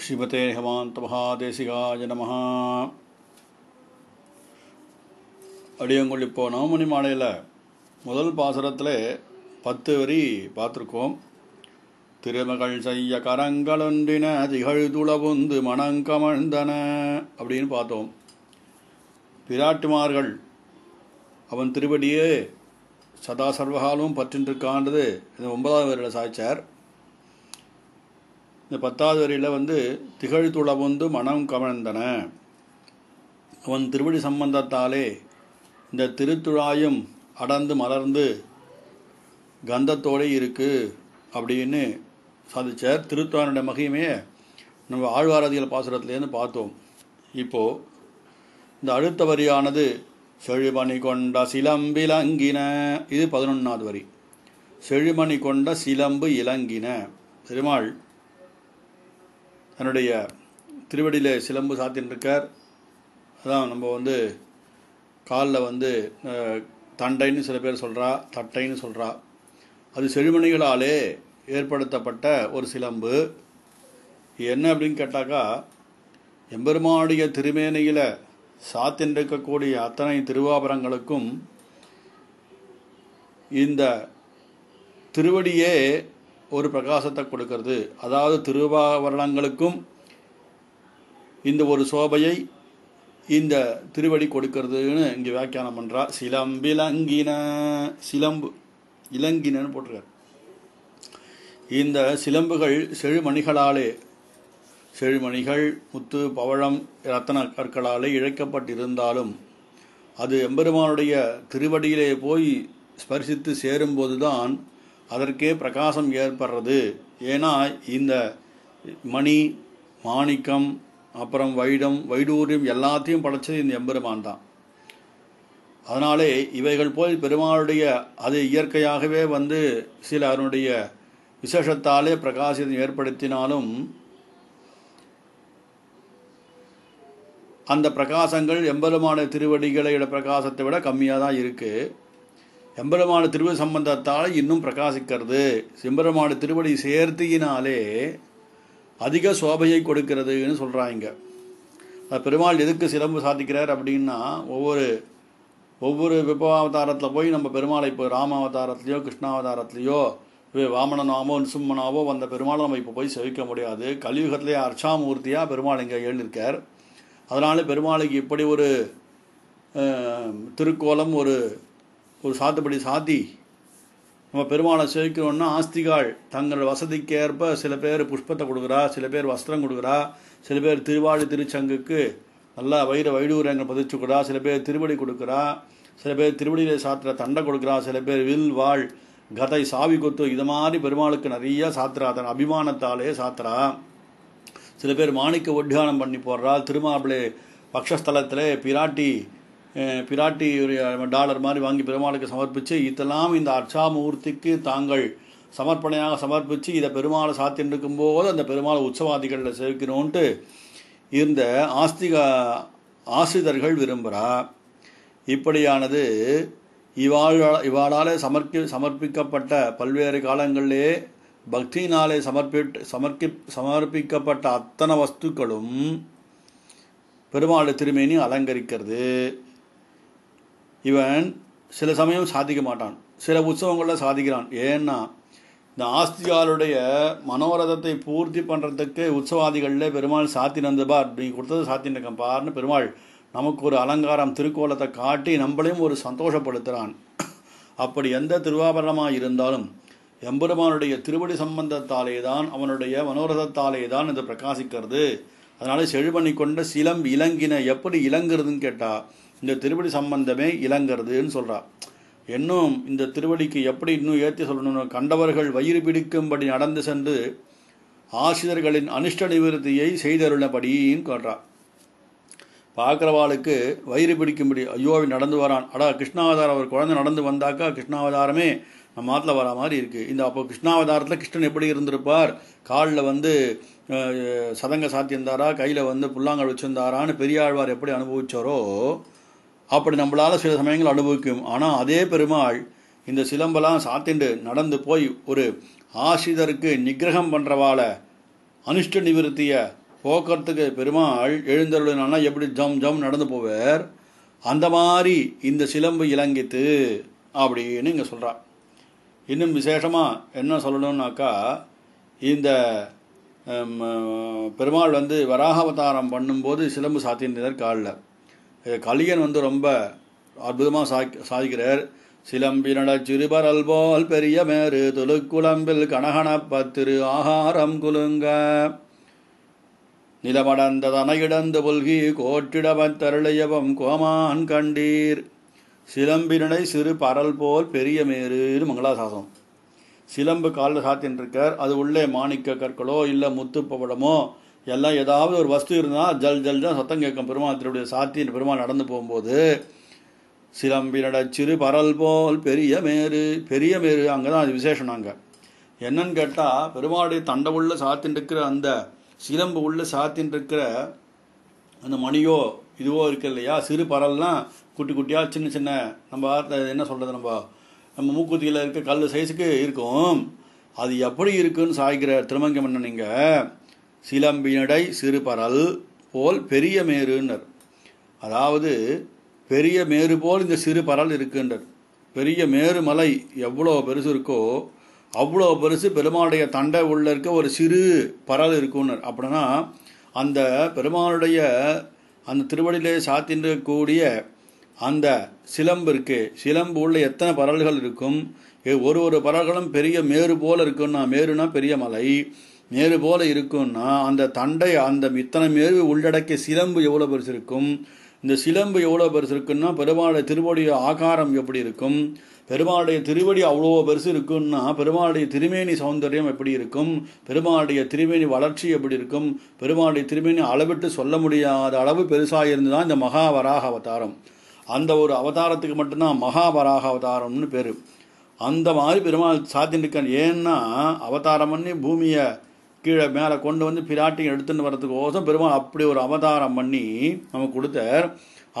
ஸ்ரீமதே ஹேமாந்த மகாதேசிகாய நம அடியங்குள் இப்போ நவமணி மாலையில் முதல் பாசுரத்தில் பத்து வரி பார்த்துருக்கோம். திருமகள் செய்ய கரங்களொன்றின திகழ்துளவுந்து மணங்கமழ்ந்தன அப்படின்னு பார்த்தோம். பிராட்டிமார்கள் அவன் திருவடியே சதா சர்வகாலும் பற்றின்றிருக்கான்றது. இது ஒன்பதாவது வரியில் சாய்ச்சார். இந்த பத்தாவது வரியில் வந்து திகழ்துளவுந்து மனம் கவர்ந்தன. அவன் திருவடி சம்பந்தத்தாலே இந்த திருத்துழாயும் அடர்ந்து மலர்ந்து கந்தத்தோடே இருக்கு அப்படின்னு சாதிச்சார். திருத்துவானுடைய மகிமையை நம்ம ஆழ்வாரதிகள் பாசுரத்துலேருந்து பார்த்தோம். இப்போது இந்த அடுத்த வரியானது செழுமணி கொண்ட சிலம்பிலங்கின இது பதினொன்றாவது வரி. செழுமணி கொண்ட சிலம்பு இலங்கின. பெருமாள் தன்னுடைய திருவடியில் சிலம்பு சாத்தின்றிருக்கார் அதான் நம்ம வந்து காலில் வந்து தண்டைன்னு சில பேர் சொல்கிறா தட்டைன்னு சொல்கிறா அது செழுமணிகளாலே ஏற்படுத்தப்பட்ட ஒரு சிலம்பு. என்ன அப்படின்னு கேட்டாக்கா எம்பெருமானுடைய திருமேனியில் சாத்தின்றிருக்கக்கூடிய அத்தனை திருவாபரங்களுக்கும் இந்த திருவடியே ஒரு பிரகாசத்தை கொடுக்கிறது. அதாவது திருவாவரணங்களுக்கும் இந்த ஒரு சோபையை இந்த திருவடி கொடுக்கிறதுன்னு இங்கே வியாக்கியானம் பண்ணுறா சிலம்பிலங்கின சிலம்பு இலங்கினன்னு போட்டிருக்கார். இந்த சிலம்புகள் செழுமணிகளாலே செழுமணிகள் முத்து பவழம் ரத்தன கற்களாலே இழைக்கப்பட்டிருந்தாலும் அது எம்பெருமானுடைய திருவடியிலே போய் ஸ்பரிசித்து சேரும்போதுதான் அதற்கே பிரகாசம் ஏற்படுறது. ஏன்னா இந்த மணி மாணிக்கம் அப்புறம் வைடம் வைடூரியம் எல்லாத்தையும் படைச்சது இந்த எம்பெருமான் தான். அதனாலே இவைகள் போல் பெருமாளுடைய அது இயற்கையாகவே வந்து சில அதனுடைய விசேஷத்தாலே பிரகாசத்தை ஏற்படுத்தினாலும் அந்த பிரகாசங்கள் எம்பெருமான திருவடிகளை பிரகாசத்தை விட கம்மியாக தான் இருக்குது எம்பெருமான திருவடி சம்பந்தத்தால் இன்னும் பிரகாசிக்கிறது. எம்பெருமான திருவடி சேர்த்தியினாலே அதிக சோபையை கொடுக்கிறதுன்னு சொல்கிறாங்க பெருமாள் எதுக்கு சிலம்பு சாதிக்கிறார் அப்படின்னா ஒவ்வொரு ஒவ்வொரு விபவாவதாரத்தில் போய் நம்ம பெருமாளை இப்போ ராமாவதாரத்துலேயோ கிருஷ்ணாவதாரத்துலேயோ வாமனனாவோ நிசும்மனாவோ வந்த பெருமாளை நம்ம இப்போ போய் செவிக்க முடியாது. கலியுகத்திலே அர்ச்சாமூர்த்தியாக பெருமாள் இங்கே எழுந்திருக்கார். அதனால பெருமாளுக்கு இப்படி ஒரு திருக்கோலம் ஒரு ஒரு சாத்துப்படி சாத்தி நம்ம பெருமாளை சேவிக்கணும்னா ஆஸ்திகாள் தங்கள் வசதிக்கேற்ப சில பேர் புஷ்பத்தை கொடுக்குறா சில பேர் வஸ்திரம் கொடுக்குறா சில பேர் திருவாழி திருச்சங்குக்கு நல்லா வைர வைடூரங்கள் பதிச்சு கொடுக்குறா சில பேர் திருவடி கொடுக்குறா சில பேர் திருவடியில் சாத்திர தண்டை கொடுக்குறா சில பேர் வில் வாழ் கதை சாவி கொத்து இது மாதிரி பெருமாளுக்கு நிறைய சாத்திரா தன் அபிமானத்தாலே சாத்திரா சில பேர் மாணிக்க ஒட்டியானம் பண்ணி போடுறா திருமாப்பிளே பக்ஷஸ்தலத்தில் பிராட்டி பிராட்டி ஒரு டாலர் மாதிரி வாங்கி பெருமாளுக்கு சமர்ப்பித்து இதெல்லாம் இந்த அர்ச்சாமூர்த்திக்கு தாங்கள் சமர்ப்பணையாக சமர்ப்பித்து இதை பெருமாளை சாத்தின்னு இருக்கும்போது அந்த பெருமாளை உற்சவாதிகளில் சேர்க்கணும்ன்ட்டு இருந்த ஆஸ்திக ஆசிரியர்கள் விரும்புகிறா இப்படியானது இவாழ இவாளால் சமர்ப்பி சமர்ப்பிக்கப்பட்ட பல்வேறு காலங்களிலே பக்தியினாலே சமர்ப்பிட்டு சமர்ப்பி சமர்ப்பிக்கப்பட்ட அத்தனை வஸ்துக்களும் பெருமாள் திருமேனி அலங்கரிக்கிறது. இவன் சில சமயம் சாதிக்க மாட்டான். சில உற்சவங்களில் சாதிக்கிறான். ஏன்னா இந்த ஆஸ்திகாருடைய மனோரதத்தை பூர்த்தி பண்ணுறதுக்கு உற்சவாதிகளில் பெருமாள் சாத்தினந்தபார் நீ கொடுத்தது சாத்தினக்கம்பார்னு பெருமாள் நமக்கு ஒரு அலங்காரம் திருக்கோலத்தை காட்டி நம்மளையும் ஒரு சந்தோஷப்படுத்துகிறான் அப்படி எந்த திருவாபரணமாக இருந்தாலும் எம்பெருமானுடைய திருவடி சம்பந்தத்தாலே தான் அவனுடைய மனோரதத்தாலே தான் இது பிரகாசிக்கிறது. அதனால் செழுமணி கொண்ட சிலம் இலங்கின எப்படி இலங்குறதுன்னு கேட்டால் இந்த திருவடி சம்பந்தமே இலங்கிறதுன்னு சொல்றா. இன்னும் இந்த திருவடிக்கு எப்படி இன்னும் ஏற்றி சொல்லணும்னு கண்டவர்கள் வயிறு பிடிக்கும்படி நடந்து சென்று ஆசிரியர்களின் அனிஷ்ட நிவிருத்தியை செய்தருளபடின்னு சொல்றா பார்க்குறவாளுக்கு வயிறு பிடிக்கும்படி ஐயோ நடந்து வரான். அடா கிருஷ்ணாவதாரம் அவர் குழந்தை நடந்து வந்தாக்கா கிருஷ்ணாவதாரமே நம்ம ஆற்றுல வர மாதிரி இருக்குது இந்த அப்போ கிருஷ்ணாவதாரத்தில் கிருஷ்ணன் எப்படி இருந்திருப்பார்? காலில் வந்து சதங்க சாத்தியிருந்தாரா கையில் வந்து புல்லாங்கல் வச்சிருந்தாரான்னு பெரியாழ்வார் எப்படி அனுபவிச்சாரோ அப்படி நம்மளால சில சமயங்கள் அனுபவிக்கும். ஆனால் அதே பெருமாள் இந்த சிலம்பெல்லாம் சாத்திண்டு நடந்து போய் ஒரு ஆசிதருக்கு நிகிரகம் பண்ணுறவால அனிஷ்ட நிவிருத்திய போக்குறதுக்கு பெருமாள் எழுந்தருளினா எப்படி ஜம் ஜம் நடந்து போவார்? அந்த மாதிரி இந்த சிலம்பு இலங்கித்து அப்படின்னு இங்கே சொல்கிறார் இன்னும் விசேஷமாக என்ன சொல்லணும்னாக்கா இந்த பெருமாள் வந்து வராக அவதாரம் பண்ணும்போது சிலம்பு சாத்தியிருந்தார் காலில். கலியன் வந்து ரொம்ப அற்புதமாக சா சாதிக்கிறார். சிலம்பினட சிறுபரல் போல் பெரிய மேரு துலுக்குளம்பில் கனகனப்பத்திரு ஆகாரம் குலுங்க. நிலமடந்த தனையிடந்து புல்கி கோட்டிடவத்தருளையவம் கோமான் கண்டீர். சிலம்பினடை சிறு பரல் போல் பெரிய மேருன்னு மங்களாசாசனம். சிலம்பு காலில் சாத்தின்னு இருக்கார் அது உள்ளே மாணிக்க கற்களோ இல்லை முத்து பவடமோ எல்லாம் ஏதாவது ஒரு வஸ்து இருந்தால் ஜல் ஜல் தான் சத்தம் கேட்கும். பெருமாள் திருடைய சாத்தியின் பெருமாள் நடந்து போகும்போது சிலம்பினட சிறு பரல் போல் பெரிய மேரு பெரிய மேரு அங்கே தான் அது விசேஷம் அங்கே என்னன்னு கேட்டால் பெருமாளுடைய தண்டை உள்ள சாத்தின்னு இருக்கிற அந்த சிலம்பு உள்ள சாத்தின்னு இருக்கிற அந்த மணியோ இதுவோ இருக்கு இல்லையா? சிறு பரல்னா குட்டி குட்டியாக சின்ன சின்ன நம்ம வார்த்தை என்ன சொல்கிறது நம்ம? நம்ம மூக்குத்தியில் இருக்க கல் சைஸுக்கு இருக்கும். அது எப்படி இருக்குன்னு சாய்க்கிற திருமங்கம் மன்னன் நீங்கள் சிலம்பினடை சிறுபரல் போல் பெரிய மேருன்னர் அதாவது பெரிய மேரு போல் இந்த சிறு பரல் இருக்குன்றார் பெரிய மேரு மலை எவ்வளோ பெருசு இருக்கோ அவ்வளோ பெருசு பெருமாளுடைய தண்டை உள்ள இருக்க ஒரு சிறு பரல் இருக்குன்னர். அப்படின்னா அந்த பெருமாளுடைய அந்த திருவடியிலே சாத்தின்றக்கூடிய அந்த சிலம்பு இருக்கு சிலம்பு உள்ள எத்தனை பரல்கள் இருக்கும்? ஒரு ஒரு பரல்களும் பெரிய மேரு போல இருக்குன்னா மேருனா பெரிய மலை. மேரு போல இருக்கும்னா அந்த தண்டை அந்த இத்தனை மேரு உள்ளடக்கிய சிலம்பு எவ்வளோ பெருசு இருக்கும்? இந்த சிலம்பு எவ்வளோ பெருசு இருக்குன்னா பெருமாளுடைய திருவடிய ஆகாரம் எப்படி இருக்கும்? பெருமாளுடைய திருவடி அவ்வளோ பெருசு இருக்குன்னா பெருமாளுடைய திருமேனி சௌந்தரியம் எப்படி இருக்கும்? பெருமாளுடைய திருமேனி வளர்ச்சி எப்படி இருக்கும்? பெருமாளுடைய திருமேனி அளவிட்டு சொல்ல முடியாத அளவு பெருசாக இருந்துதான் இந்த மகாவராக அவதாரம். அந்த ஒரு அவதாரத்துக்கு மட்டும்தான் மகாவராக அவதாரம்னு பேர். அந்த மாதிரி பெருமாள் சாத்தின்றிருக்கான் ஏன்னா அவதாரம் பண்ணி பூமியை கீழே மேலே கொண்டு வந்து பிராட்டி எடுத்துன்னு வரதுக்கோசம் பெருமாள் அப்படி ஒரு அவதாரம் பண்ணி நமக்கு கொடுத்தார்.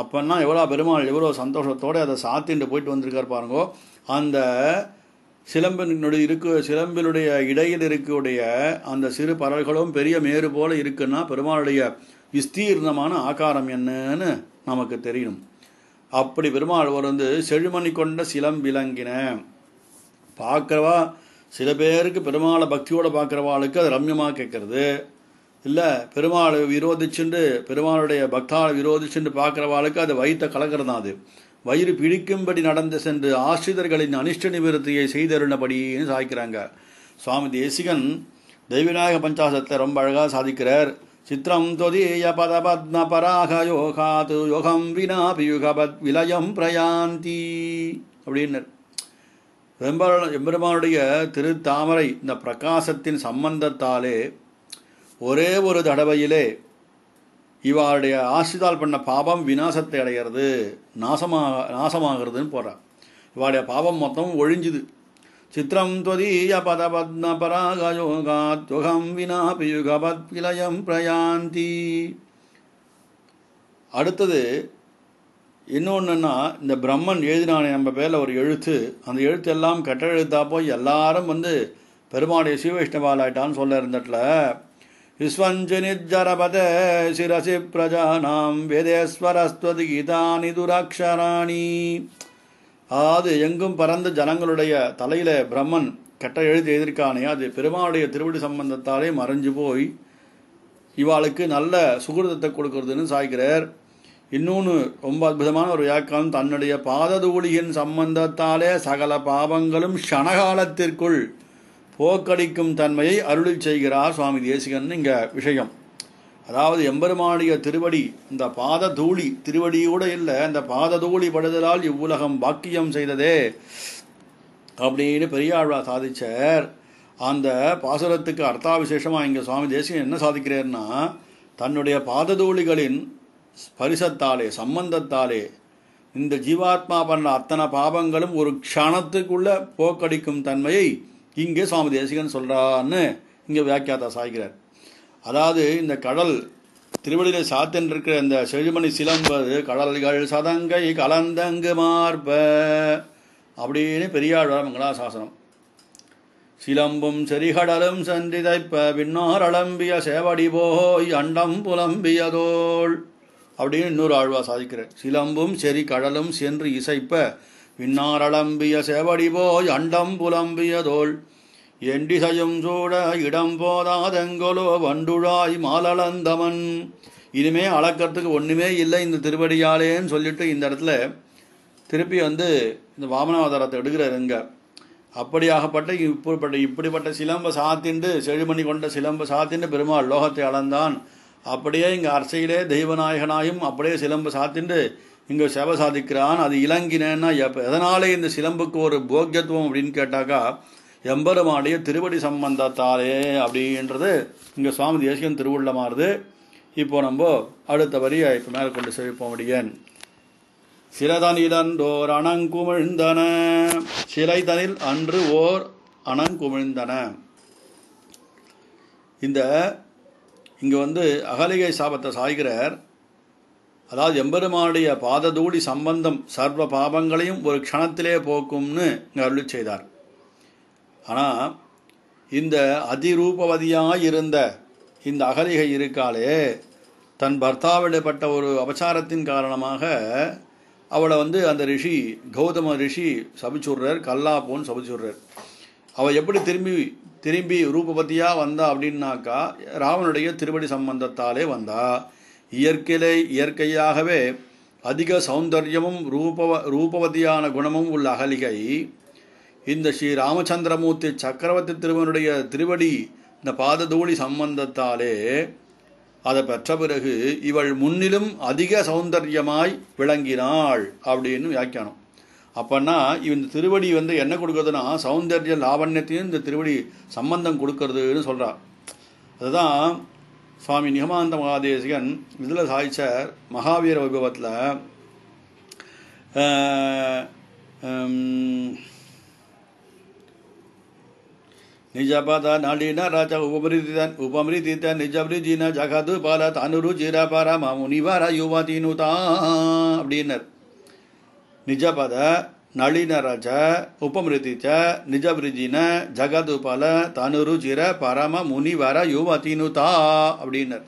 அப்போன்னா எவ்வளோ பெருமாள் எவ்வளோ சந்தோஷத்தோடு அதை சாத்திட்டு போயிட்டு வந்திருக்கார் பாருங்கோ. அந்த சிலம்பினுடைய இருக்கு சிலம்பினுடைய இடையில் இருக்கக்கூடிய அந்த சிறு பறவைகளும் பெரிய மேறு போல இருக்குன்னா பெருமாளுடைய விஸ்தீர்ணமான ஆகாரம் என்னன்னு நமக்கு தெரியணும் அப்படி பெருமாள் ஒரு வந்து செழுமணி கொண்ட சிலம்பிலங்கின பார்க்குறவா சில பேருக்கு பெருமாளை பக்தியோடு பார்க்குறவாளுக்கு அது ரம்யமாக கேட்கறது. இல்லை பெருமாளை விரோதிச்சுண்டு பெருமாளுடைய பக்தாவை விரோதிச்சுண்டு பார்க்குறவாளுக்கு அது வயிற்ற கலக்கிறது தான் அது. வயிறு பிடிக்கும்படி நடந்து சென்று ஆசிரியர்களின் அனிஷ்ட நிவர்த்தியை செய்தருளபடின்னு சாய்க்கிறாங்க. சுவாமி தேசிகன் தெய்வநாயக பஞ்சாசத்தை ரொம்ப அழகாக சாதிக்கிறார். சித்திரம் தொதிய பத பத்ம பராக யோகாது யோகம் வினா பியுகபத் விலயம் பிரயாந்தி. அப்படின்னர். எம்பெருமான் எம்பெருமானுடைய திருத்தாமரை இந்த பிரகாசத்தின் சம்பந்தத்தாலே ஒரே ஒரு தடவையிலே இவாளுடைய ஆசிதால் பண்ண பாபம் விநாசத்தை அடைகிறது நாசமாக நாசமாகிறதுன்னு போறார் இவாளுடைய பாபம் மொத்தம் ஒழிஞ்சுது. சித்திரம் தொதீய பத பத்ம பராகயோகாத்யுகம் வினா பியுகபத் விலயம் பிரயாந்தி. அடுத்தது இன்னொன்றுன்னா இந்த பிரம்மன் எழுதினானே நம்ம பேரில் ஒரு எழுத்து. அந்த எழுத்து எல்லாம் கட்டெழுத்தா போய் எல்லாரும் வந்து பெருமாளுடைய சிவவைஷ்ணவாலாயிட்டான்னு சொல்ல இருந்தட்ல விஸ்வஞ்சனிஜரபத சிரசி பிரஜானாம் வேதேஸ்வரஸ்வதி கீதானி துராட்சராணி அதாவது எங்கும் பறந்து ஜனங்களுடைய தலையில பிரம்மன் கெட்ட எழுத்து எழுதியிருக்கானே அது பெருமாளுடைய திருவிடி சம்பந்தத்தாலே மறைஞ்சு போய் இவாளுக்கு நல்ல சுகிருதத்தை கொடுக்கறதுன்னு சாய்க்கிறார். இன்னொன்று ரொம்ப அற்புதமான ஒரு வியாக்கியானம். தன்னுடைய பாததூளியின் சம்பந்தத்தாலே சகல பாவங்களும் க்ஷணகாலத்திற்குள் போக்கடிக்கும் தன்மையை அருளில் செய்கிறார் சுவாமி தேசிகன். இங்க விஷயம். அதாவது எம்பெருமானிய திருவடி இந்த பாத தூளி இல்லை அந்த பாத தூளி படுதலால் இவ்வுலகம் பாக்கியம் செய்ததே அப்படின்னு பெரியாழ்வா சாதிச்சார். அந்த பாசுரத்துக்கு அர்த்தாவிசேஷமாக இங்கே சுவாமி தேசிகன் என்ன சாதிக்கிறார்னா தன்னுடைய பாததூளிகளின் ஸ்பரிசத்தாலே சம்பந்தத்தாலே இந்த ஜீவாத்மா பண்ண அத்தனை பாபங்களும் ஒரு க்ஷணத்துக்குள்ள போக்கடிக்கும் தன்மையை இங்கே சுவாமி தேசிகன் சொல்கிறான்னு இங்கே வியாக்கியாதா சாய்கிறார். அதாவது இந்த கடல் திருவள்ளியில் சாத்தென்றிருக்கிற இந்த செழுமணி சிலம்பது கடல்கள் சதங்கை கலந்தங்கு மார்ப அப்படின்னு பெரியாழ்வார் மங்களாசாசனம். சிலம்பும் செரிகடலும் சென்றிதைப்ப விண்ணார் அலம்பிய சேவடி போய் அண்டம் புலம்பியதோள் அப்படின்னு இன்னொரு ஆழ்வா சாதிக்கிறார் சிலம்பும் செறி கடலும் சென்று இசைப்ப விண்ணாரளம்பிய சேவடி போய் அண்டம் புலம்பியதோள் எண்டிசையும் சூட இடம் போதாதெங்கொலோ வண்டுழாய் மாலளந்தமன் இனிமே அளக்கிறதுக்கு ஒண்ணுமே இல்லை இந்த திருவடியாலேன்னு சொல்லிட்டு இந்த இடத்துல திருப்பி வந்து இந்த வாமனாவதாரத்தை எடுக்கிறாருங்க அப்படியாகப்பட்ட இப்படிப்பட்ட இப்படிப்பட்ட சிலம்ப சாத்திண்டு செழுமணி கொண்ட சிலம்ப சாத்திண்டு பெருமாள் லோகத்தை அளந்தான். அப்படியே இங்கே அரசையிலே தெய்வநாயகனாயும் அப்படியே சிலம்பு சாத்திண்டு இங்கே செவ சாதிக்கிறான். அது இளங்கினேன்னா எப்போ எதனாலே இந்த சிலம்புக்கு ஒரு போக்கியத்துவம் அப்படின்னு கேட்டாக்கா எம்பெருமாடைய திருவடி சம்பந்தத்தாலே அப்படின்றது இங்கே சுவாமி தேசிகன் திருவுள்ளமாறுது இப்போ நம்ம அடுத்த வரியை இப்போ மேலே கொண்டு செழிப்போம் முடியன் சிலதனிலன்றோர் அணங்குமிழ்ந்தன சிலைதனில் அன்று ஓர் அணங்குமிழ்ந்தன. இந்த இங்கே வந்து அகலிகை சாபத்தை சாய்கிறார். அதாவது எம்பெருமானுடைய பாததூளி சம்பந்தம் சர்வ பாபங்களையும் ஒரு க்ஷணத்திலே போக்கும்னு இங்கே அருளி செய்தார். ஆனால் இந்த அதிரூபவதியாக இருந்த இந்த அகலிகை இருக்காலே தன் பர்த்தாவிடப்பட்ட ஒரு அபச்சாரத்தின் காரணமாக அவளை வந்து அந்த ரிஷி கௌதம ரிஷி சபிச்சுடுறார் கல்லாப்போன்னு சபிச்சுடுறார். அவள் எப்படி திரும்பி திரும்பி ரூபவதியாக வந்தா அப்படின்னாக்கா ராவனுடைய திருவடி சம்பந்தத்தாலே வந்தா. இயற்கையிலே இயற்கையாகவே அதிக சௌந்தர்யமும் ரூபவ ரூபவதியான குணமும் உள்ள அகலிகை. இந்த ஸ்ரீ ராமச்சந்திரமூர்த்தி சக்கரவர்த்தி திருவனுடைய திருவடி இந்த பாததூளி சம்பந்தத்தாலே அதை பெற்ற பிறகு இவள் முன்னிலும் அதிக சௌந்தர்யமாய் விளங்கினாள் அப்படின்னு வியாக்கியானம். அப்போன்னா இந்த திருவடி வந்து என்ன கொடுக்குறதுன்னா சௌந்தர்ய லாவண்யத்தையும் இந்த திருவடி சம்பந்தம் கொடுக்கறதுன்னு சொல்கிறார் அதுதான் சுவாமி நிகமாந்த மகாதேசிகன் இதில் சாய்ச்சர் மகாவீர வைபவத்தில். நிஜபத நளின ராஜ உபமிருதிதன் உபமிருதித நிஜபிரிஜின ஜகது பால தனுரு ஜீரபர மாமுனிவர யுவதினுதா அப்படின்னர். நிஜபத நளின ரஜ உபமிருதிச்ச நிஜபிரிஜின ஜகது பல பரம முனிவர யுவதினுதா அப்படின்னர்.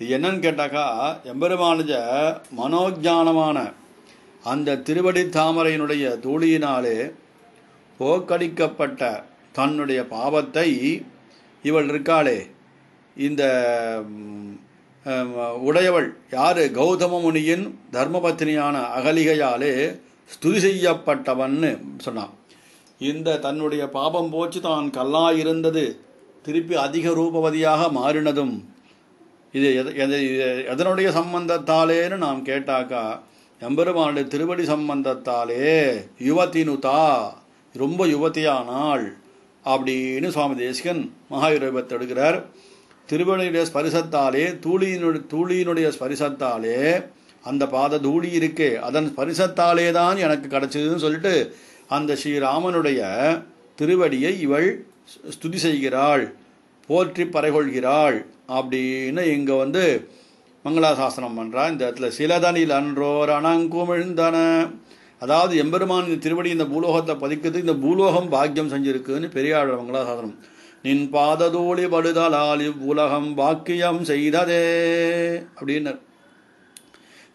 இது என்னன்னு கேட்டாக்கா எம்பெருமானுஜ மனோஜானமான அந்த திருவடி தாமரையினுடைய தூளியினாலே போக்கடிக்கப்பட்ட தன்னுடைய பாவத்தை இவள் இருக்காளே. இந்த உடையவள் யாரு? கௌதம முனியின் தர்மபத்தினியான அகலிகையாலே ஸ்துதி செய்யப்பட்டவன்னு சொன்னான். இந்த தன்னுடைய பாபம் போச்சு தான் கல்லாயிருந்தது திருப்பி அதிக ரூபவதியாக மாறினதும். இது எதனுடைய சம்பந்தத்தாலேன்னு நாம் கேட்டாக்கா எம்பெருமானுடைய திருவடி சம்பந்தத்தாலே யுவத்தினுதா ரொம்ப யுவதியானாள் அப்படின்னு சுவாமி தேசிகன் மகாயுரபத்தை எடுக்கிறார். திருவடியுடைய ஸ்பரிசத்தாலே தூளியினுடைய தூளியினுடைய ஸ்பரிசத்தாலே அந்த பாத தூளி இருக்கே அதன் ஸ்பரிசத்தாலே தான் எனக்கு கிடைச்சதுன்னு சொல்லிட்டு அந்த ஸ்ரீராமனுடைய திருவடியை இவள் ஸ்துதி செய்கிறாள் போற்றி பறைகொள்கிறாள் அப்படின்னு இங்கே வந்து மங்களாசாசனம் பண்ணுறா இந்த இடத்துல சிலதனில் அன்றோர் அணங்குமிழ்ந்தன. அதாவது எம்பெருமான் இந்த திருவடி இந்த பூலோகத்தை பதிக்கிறது இந்த பூலோகம் பாக்கியம் செஞ்சிருக்குன்னு பெரியாளர் மங்களாசாசனம். நின் பாததூளி படுதலால் இவ்வுலகம் பாக்கியம் செய்ததே அப்படின்னு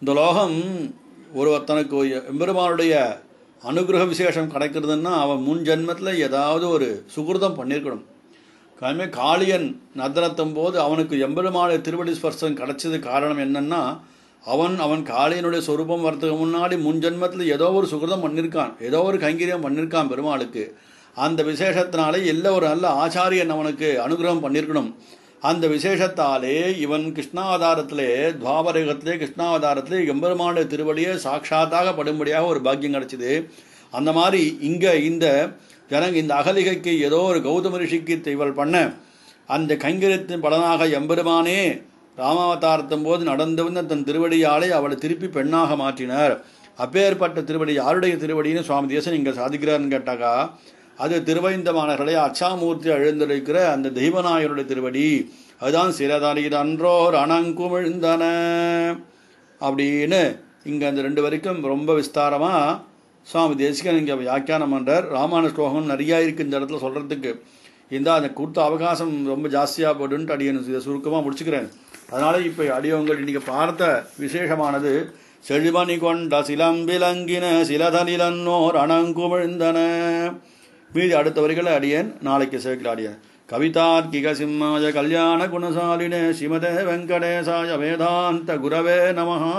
இந்த லோகம் ஒருத்தனுக்கு எம்பெருமானுடைய அனுகிரக விசேஷம் கிடைக்கிறதுன்னா அவன் முன் ஜென்மத்தில் ஏதாவது ஒரு சுகிருதம் பண்ணியிருக்கணும். காலமே காளியன் நர்தனத்தும் போது அவனுக்கு எம்பெருமான திருவடி ஸ்பர்சம் கிடைச்சது காரணம் என்னன்னா அவன் அவன் காளியனுடைய சொரூபம் வரதுக்கு முன்னாடி முன் ஜென்மத்தில் ஏதோ ஒரு சுகிருதம் பண்ணியிருக்கான் ஏதோ ஒரு கைங்கரியம் பண்ணியிருக்கான் பெருமாளுக்கு. அந்த விசேஷத்தினாலே எல்லா ஒரு நல்ல ஆச்சாரியன் அவனுக்கு அனுகிரகம் பண்ணியிருக்கணும் அந்த விசேஷத்தாலே இவன் கிருஷ்ணாவதாரத்திலே துவாபரகத்திலே கிருஷ்ணாவதாரத்திலே எம்பெருமானுடைய திருவடியே சாட்சாத்தாக படும்படியாக ஒரு பாக்கியம் கிடைச்சிது. அந்த மாதிரி இங்கே இந்த ஜனங்க இந்த அகலிகைக்கு ஏதோ ஒரு கௌதம ரிஷிக்கு இவள் பண்ண அந்த கைங்கரியத்தின் பலனாக எம்பெருமானே ராமாவதாரத்தும் போது நடந்து வந்த தன் திருவடியாலே அவளை திருப்பி பெண்ணாக மாற்றினார். அப்பேற்பட்ட திருவடி யாருடைய திருவடின்னு சுவாமி தேசன் இங்கே சாதிக்கிறார்னு கேட்டாக்கா அது திருவைந்தமானர்களை அச்சாமூர்த்தி எழுந்திருக்கிற அந்த தெய்வநாயகருடைய திருவடி. அதுதான் சிறதாரியில் அன்றோர் அணங்குமிழ்ந்தன. அப்படின்னு இங்கே அந்த ரெண்டு வரைக்கும் ரொம்ப விஸ்தாரமாக சுவாமி தேசிகன் இங்கே வியாக்கியானம் பண்ணுறார் ராமாயண ஸ்லோகம் நிறையா இருக்குது இந்த இடத்துல சொல்கிறதுக்கு இந்த அந்த கொடுத்த அவகாசம் ரொம்ப ஜாஸ்தியாக போடுன்ட்டு அடியன் இதை சுருக்கமாக முடிச்சுக்கிறேன். அதனால் இப்போ அடியவங்கள் இன்றைக்கி பார்த்த விசேஷமானது. செழிமணி கொண்ட சிலம்பிலங்கின சிலதனிலன்னோர் அணங்குமிழ்ந்தன. மீதி அடுத்த வரிகளை அடியேன் நாளைக்கு சேர்க்கல அடியேன். கவிதார்க்கிக சிம்மாய கல்யாண குணசாலினே ஸ்ரீமதே வெங்கடேசாய வேதாந்த குரவே நமஹா.